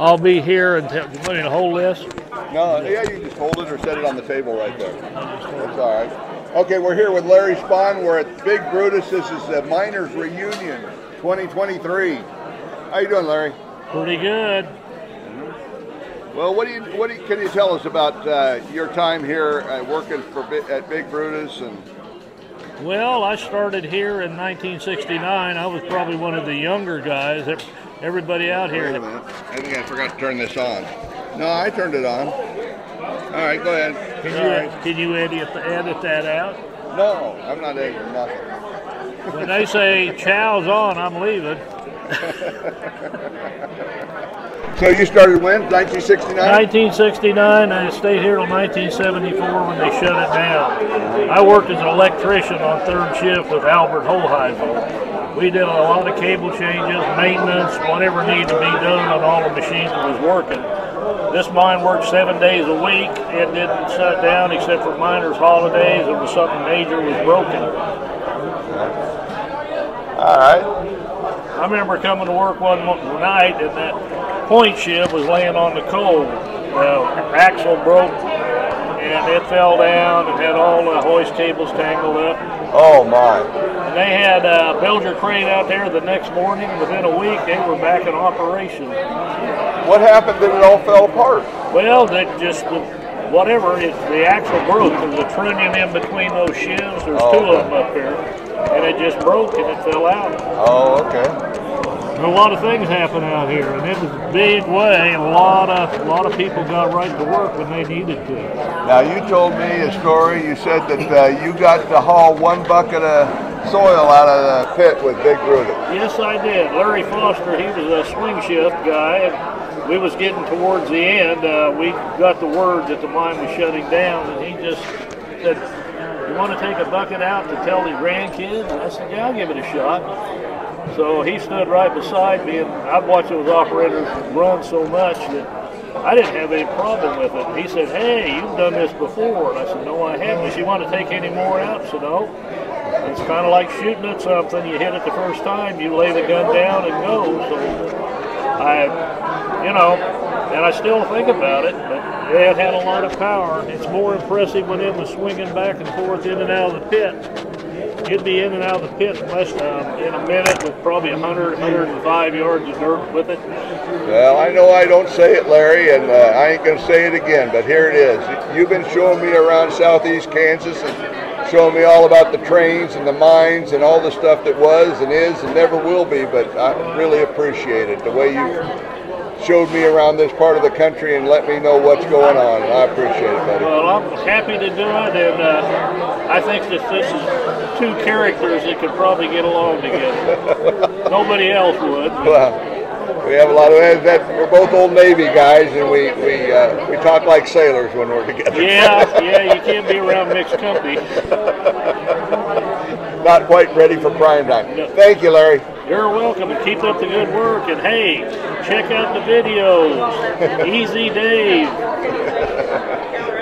I'll be here until, you want me to hold this? No, yeah, you just hold it or set it on the table right there. That's all right. Okay, we're here with Larry Spahn. We're at Big Brutus. This is the Miners Reunion 2023. How you doing, Larry? Pretty good. Well, what do you what do you, can you tell us about uh, your time here uh, working for at Big Brutus and Well, I started here in 1969. I was probably one of the younger guys. Ev- Everybody out Wait a here. minute. I think I forgot to turn this on. No, I turned it on. All right, go ahead. Can All you, right. can you edit, edit that out? No, I'm not editing nothing. When they say chow's on, I'm leaving. So you started when? 1969? 1969, I stayed here till 1974 when they shut it down. I worked as an electrician on third shift with Albert Holheisel. We did a lot of cable changes, maintenance, whatever needed to be done on all the machines that was working. This mine worked seven days a week. It didn't shut down except for miners' holidays. It was something major was broken. All right. I remember coming to work one night and that point sheave was laying on the coal. The axle broke and it fell down and had all the hoist cables tangled up. Oh my. And they had a Belger crane out there the next morning. Within a week, they were back in operation. What happened that it all fell apart? Well, they just whatever. It, the actual broke. There's a trunnion in between those shins. There's Oh, two of them up here. and it just broke and it fell out. Oh, okay. A lot of things happen out here, and it was a big way. A lot of a lot of people got right to work when they needed to. Now you told me a story. You said that uh, you got to haul one bucket of soil out of the pit with Big Brutus. Yes, I did. Larry Foster, he was a swing shift guy, we was getting towards the end. Uh, we got the word that the mine was shutting down, and he just said, "You want to take a bucket out to tell the grandkids?" And I said, "Yeah, I'll give it a shot." So he stood right beside me, and I've watched those operators run so much that I didn't have any problem with it. He said, "Hey, you've done this before," and I said, "No, I haven't." Does you want to take any more out? I said, "No." It's kind of like shooting at something. You hit it the first time, you lay the gun down and go. So I, you know, and I still think about it, but it had a lot of power. It's more impressive when it was swinging back and forth in and out of the pit. It'd be in and out of the pit in less um, in a minute with probably 100, 105 yards of dirt with it. Well, I know I don't say it, Larry, and uh, I ain't going to say it again, but here it is. You've been showing me around southeast Kansas and showing me all about the trains and the mines and all the stuff that was and is and never will be, but I really appreciate it, the way you showed me around this part of the country and let me know what's going on, I appreciate it, buddy. Well, I'm happy to do it, and uh, I think that this is two characters that could probably get along together. Nobody else would. Well, we have a lot of that. We're both old Navy guys, and we we uh, we talk like sailors when we're together. Yeah, yeah, you can't be around mixed company. Not quite ready for prime time. No. Thank you, Larry. You're welcome and keep up the good work. And hey, check out the videos. Easy Dave.